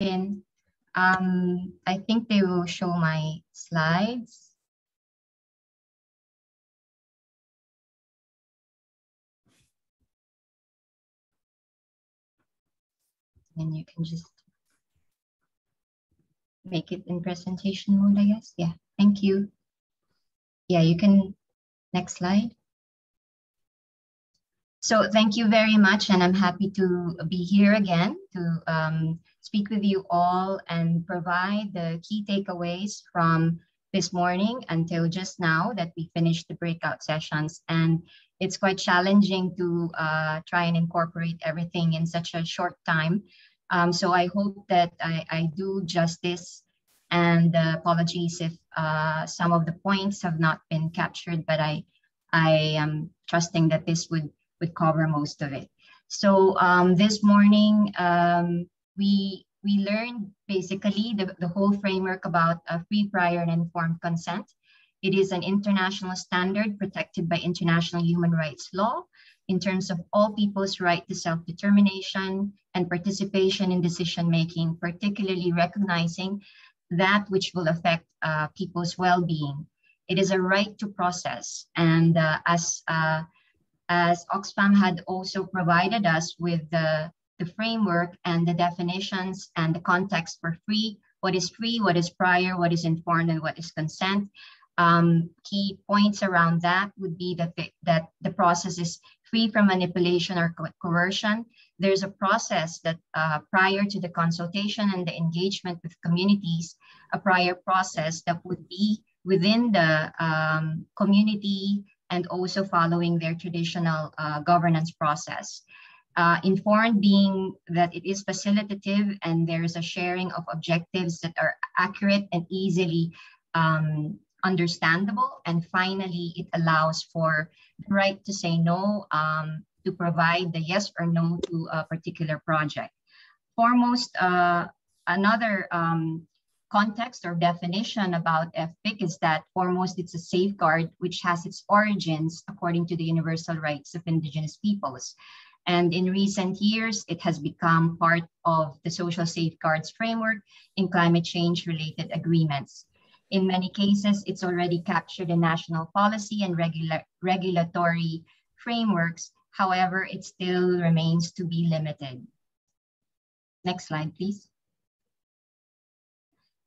Um, I think they will show my slides. And you can just make it in presentation mode, I guess. Yeah, thank you. Yeah, you can, next slide. So thank you very much, and I'm happy to be here again to um, speak with you all and provide the key takeaways from this morning until just now that we finished the breakout sessions. And it's quite challenging to uh, try and incorporate everything in such a short time. Um, so I hope that I, I do justice and uh, apologies if uh, some of the points have not been captured, but I, I am trusting that this would, would cover most of it. So um, this morning, um, we, we learned basically the, the whole framework about a free, prior, and informed consent. It is an international standard protected by international human rights law in terms of all people's right to self-determination and participation in decision-making, particularly recognizing that which will affect uh, people's well-being. It is a right to process. And uh, as, uh, as Oxfam had also provided us with the, the framework and the definitions and the context for free, what is free, what is prior, what is informed, and what is consent. Um, key points around that would be that the, that the process is free from manipulation or co coercion. There's a process that uh, prior to the consultation and the engagement with communities, a prior process that would be within the um, community and also following their traditional uh, governance process. Uh, informed being that it is facilitative and there's a sharing of objectives that are accurate and easily um, understandable. And finally, it allows for the right to say no, um, to provide the yes or no to a particular project. Foremost, uh, another um, context or definition about FPIC is that foremost, it's a safeguard which has its origins according to the universal rights of indigenous peoples. And in recent years, it has become part of the social safeguards framework in climate change related agreements. In many cases, it's already captured in national policy and regular, regulatory frameworks. However, it still remains to be limited. Next slide, please.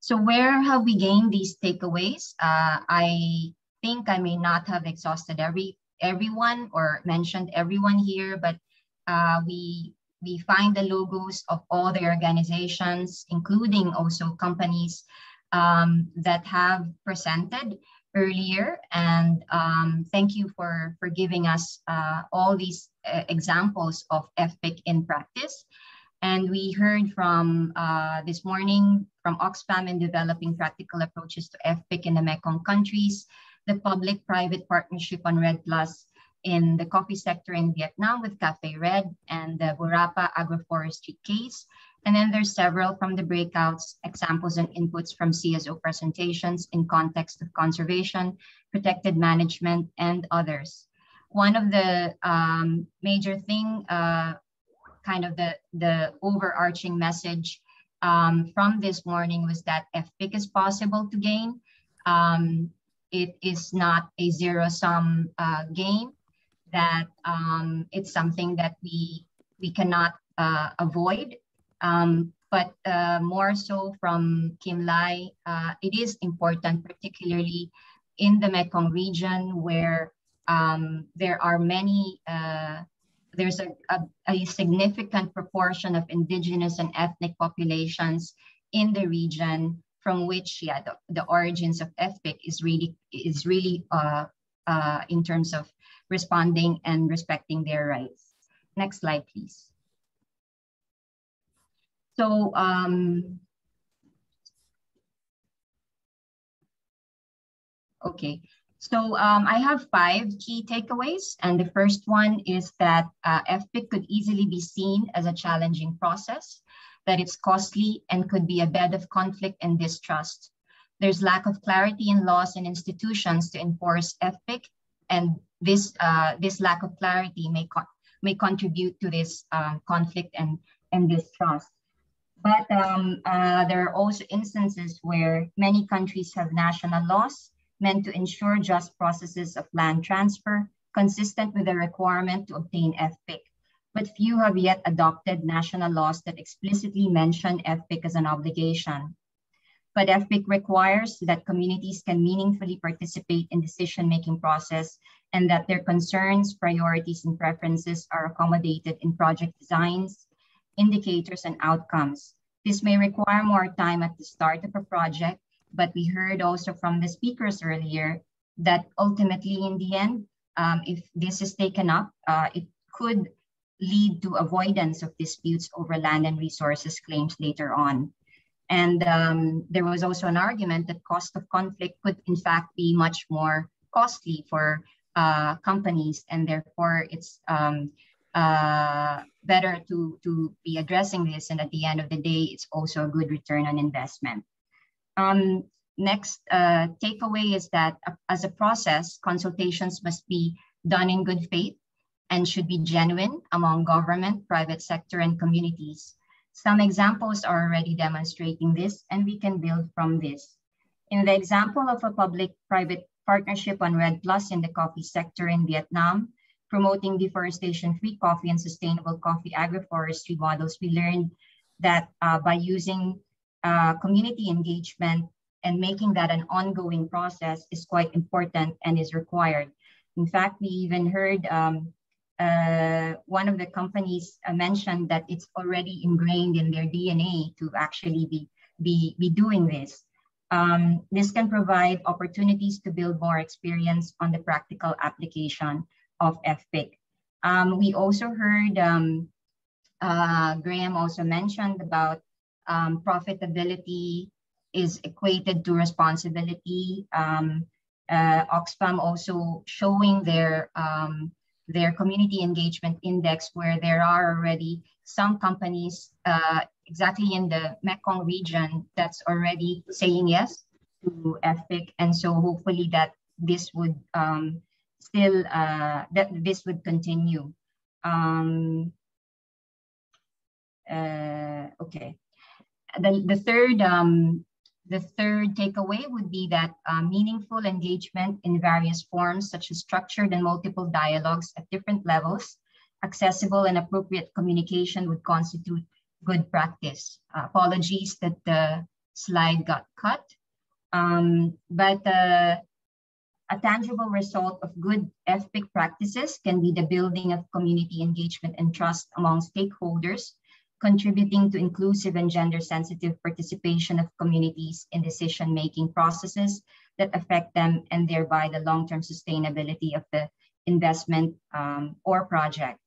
So where have we gained these takeaways? Uh, I think I may not have exhausted every everyone or mentioned everyone here, but uh, we we find the logos of all the organizations, including also companies um, that have presented earlier. And um, thank you for, for giving us uh, all these uh, examples of FPIC in practice. And we heard from uh, this morning from Oxfam in developing practical approaches to FPIC in the Mekong countries, the public-private partnership on REDD Plus in the coffee sector in Vietnam with Cafe REDD and the Burapha agroforestry case, and then there's several from the breakouts, examples and inputs from CSO presentations in context of conservation, protected management, and others. One of the um, major thing, uh, kind of the, the overarching message um, from this morning was that as big as possible to gain. Um, it is not a zero sum uh, game, that um, it's something that we, we cannot uh, avoid um, but uh, more so from Kim Lai, uh, it is important, particularly in the Mekong region where um, there are many, uh, there's a, a, a, significant proportion of indigenous and ethnic populations in the region from which, yeah, the, the origins of FPIC is really, is really uh, uh, in terms of responding and respecting their rights. Next slide, please. So um, okay, so um, I have five key takeaways. And the first one is that uh, FPIC could easily be seen as a challenging process, that it's costly and could be a bed of conflict and distrust. There's lack of clarity in laws and institutions to enforce FPIC, and this, uh, this lack of clarity may, co may contribute to this uh, conflict and, and distrust. But um, uh, there are also instances where many countries have national laws meant to ensure just processes of land transfer consistent with the requirement to obtain FPIC. But few have yet adopted national laws that explicitly mention FPIC as an obligation. But FPIC requires that communities can meaningfully participate in decision-making process and that their concerns, priorities, and preferences are accommodated in project designs, indicators, and outcomes. This may require more time at the start of a project, but we heard also from the speakers earlier that ultimately in the end, um, if this is taken up, uh, it could lead to avoidance of disputes over land and resources claims later on. And um, there was also an argument that cost of conflict could in fact be much more costly for uh, companies and therefore it's um, uh, better to, to be addressing this. And at the end of the day, it's also a good return on investment. Um, next uh, takeaway is that uh, as a process, consultations must be done in good faith and should be genuine among government, private sector, and communities. Some examples are already demonstrating this, and we can build from this. In the example of a public-private partnership on REDD Plus in the coffee sector in Vietnam, promoting deforestation-free coffee and sustainable coffee agroforestry models, we learned that uh, by using uh, community engagement and making that an ongoing process is quite important and is required. In fact, we even heard um, uh, one of the companies uh, mentioned that it's already ingrained in their DNA to actually be, be, be doing this. Um, this can provide opportunities to build more experience on the practical application of FPIC. Um, we also heard um, uh, Graham also mentioned about um, profitability is equated to responsibility. Um, uh, Oxfam also showing their um, their community engagement index where there are already some companies uh, exactly in the Mekong region that's already saying yes to FPIC. And so hopefully that this would um, still, uh, that this would continue. Um, uh, okay. The, the third um, the third takeaway would be that uh, meaningful engagement in various forms, such as structured and multiple dialogues at different levels, accessible and appropriate communication would constitute good practice. Uh, apologies that the slide got cut. Um, but uh, a tangible result of good FPIC practices can be the building of community engagement and trust among stakeholders contributing to inclusive and gender sensitive participation of communities in decision making processes that affect them and thereby the long term sustainability of the investment um, or project.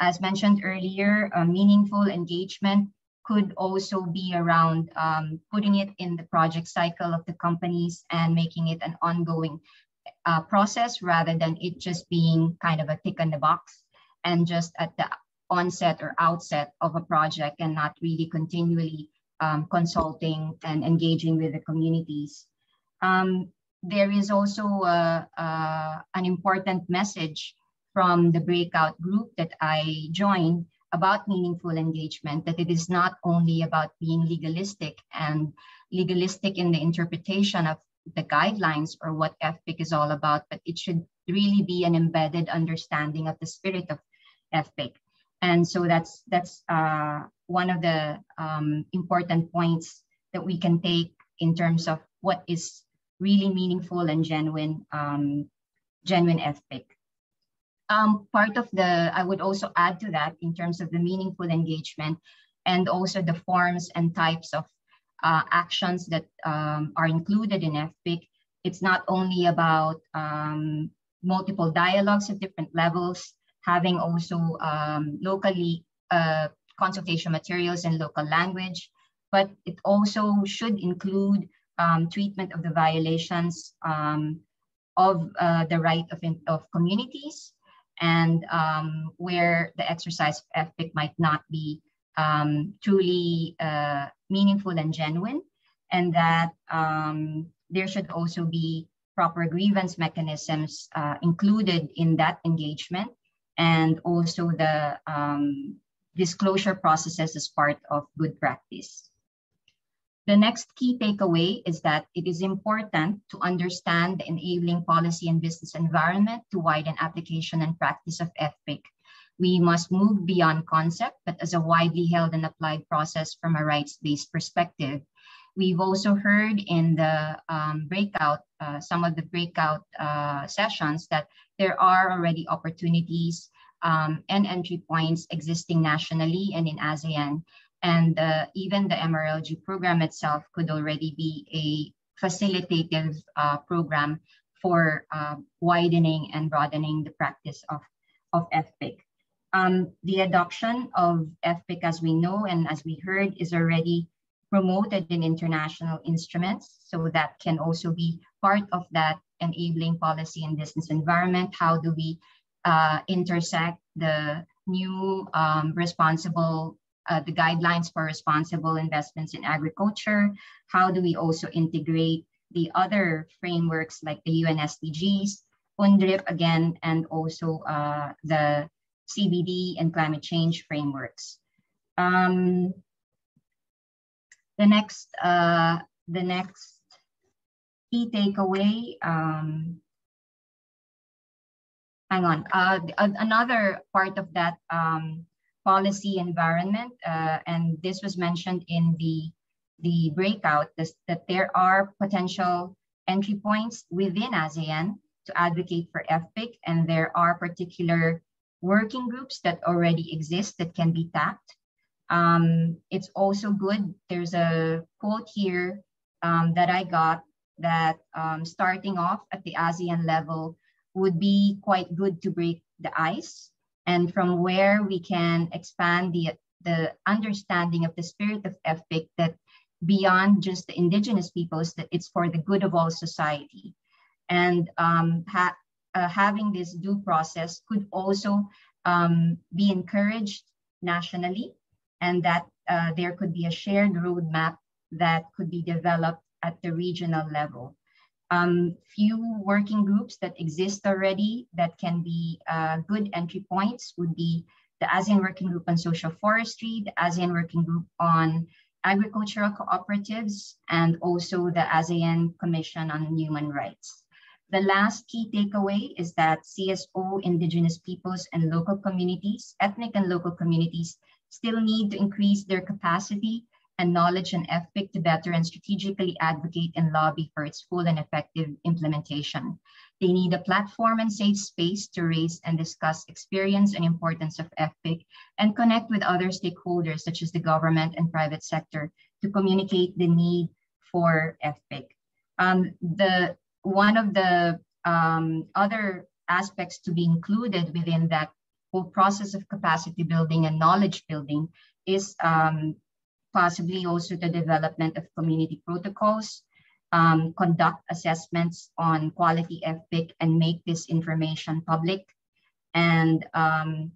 As mentioned earlier, meaningful engagement could also be around um, putting it in the project cycle of the companies and making it an ongoing uh, process rather than it just being kind of a tick in the box and just at the onset or outset of a project and not really continually um, consulting and engaging with the communities. Um, there is also uh, uh, an important message from the breakout group that I joined about meaningful engagement, that it is not only about being legalistic and legalistic in the interpretation of the guidelines or what FPIC is all about, but it should really be an embedded understanding of the spirit of FPIC. And so that's that's uh, one of the um, important points that we can take in terms of what is really meaningful and genuine, um, genuine FPIC. Um, part of the, I would also add to that in terms of the meaningful engagement and also the forms and types of uh, actions that um, are included in FPIC. It's not only about um, multiple dialogues at different levels, having also um, locally uh, consultation materials in local language, but it also should include um, treatment of the violations um, of uh, the right of, in, of communities and um, where the exercise of FPIC might not be um, truly uh, meaningful and genuine, and that um, there should also be proper grievance mechanisms uh, included in that engagement and also the um, disclosure processes as part of good practice. The next key takeaway is that it is important to understand the enabling policy and business environment to widen application and practice of FPIC. We must move beyond concept, but as a widely held and applied process from a rights-based perspective. We've also heard in the um, breakout, uh, some of the breakout uh, sessions that there are already opportunities um, and entry points existing nationally and in ASEAN and uh, even the MRLG program itself could already be a facilitative uh, program for uh, widening and broadening the practice of, of FPIC. Um, the adoption of FPIC, as we know and as we heard, is already promoted in international instruments. So that can also be part of that enabling policy and business environment. How do we uh, intersect the new um, responsible uh, the guidelines for responsible investments in agriculture? How do we also integrate the other frameworks like the UN SDGs, UNDRIP again, and also uh, the CBD and climate change frameworks. Um, the next, uh, the next key takeaway, um, hang on, uh, another part of that um, policy environment, uh, and this was mentioned in the, the breakout, this, that there are potential entry points within ASEAN to advocate for FPIC, and there are particular working groups that already exist that can be tapped. Um, it's also good, there's a quote here um, that I got that um, starting off at the ASEAN level would be quite good to break the ice and from where we can expand the, the understanding of the spirit of FPIC that beyond just the indigenous peoples, that it's for the good of all society. And um, ha uh, having this due process could also um, be encouraged nationally and that uh, there could be a shared roadmap that could be developed at the regional level um, few working groups that exist already that can be uh, good entry points would be the ASEAN Working Group on Social Forestry, the ASEAN Working Group on Agricultural Cooperatives, and also the ASEAN Commission on Human Rights. The last key takeaway is that CSO, indigenous peoples and local communities, ethnic and local communities still need to increase their capacity and knowledge and FPIC to better and strategically advocate and lobby for its full and effective implementation. They need a platform and safe space to raise and discuss experience and importance of FPIC and connect with other stakeholders such as the government and private sector to communicate the need for FPIC. Um, the, one of the um, other aspects to be included within that whole process of capacity building and knowledge building is um, possibly also the development of community protocols, um, conduct assessments on quality FPIC and make this information public. And um,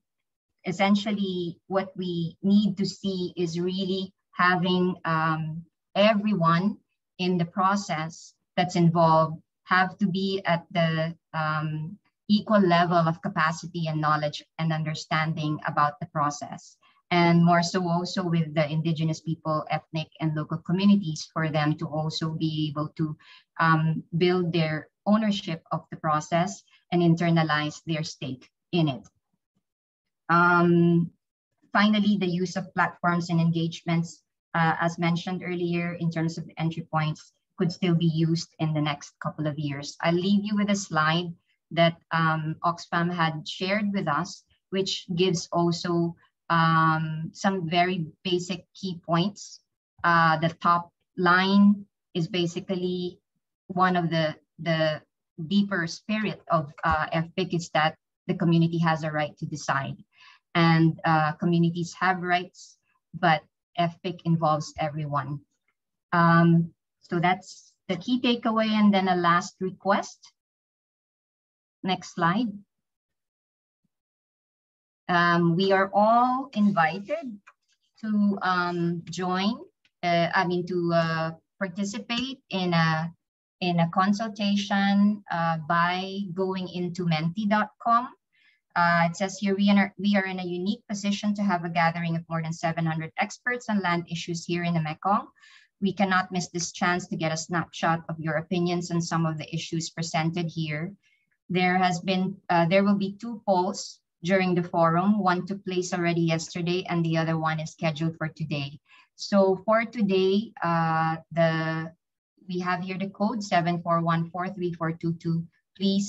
essentially what we need to see is really having um, everyone in the process that's involved have to be at the um, equal level of capacity and knowledge and understanding about the process and more so also with the indigenous people, ethnic and local communities for them to also be able to um, build their ownership of the process and internalize their stake in it. Um, finally, the use of platforms and engagements, uh, as mentioned earlier, in terms of entry points, could still be used in the next couple of years. I'll leave you with a slide that um, Oxfam had shared with us, which gives also um, some very basic key points. Uh, the top line is basically one of the, the deeper spirit of uh, FPIC is that the community has a right to decide. And uh, communities have rights, but FPIC involves everyone. Um, so that's the key takeaway. And then a last request. Next slide. Um, we are all invited to um, join, uh, I mean, to uh, participate in a, in a consultation uh, by going into menti.com. Uh, it says here we are, we are in a unique position to have a gathering of more than 700 experts on land issues here in the Mekong. We cannot miss this chance to get a snapshot of your opinions on some of the issues presented here. There has been, uh, there will be two polls during the forum. One took place already yesterday and the other one is scheduled for today. So for today, uh, the we have here the code 741434222. Please